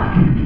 up.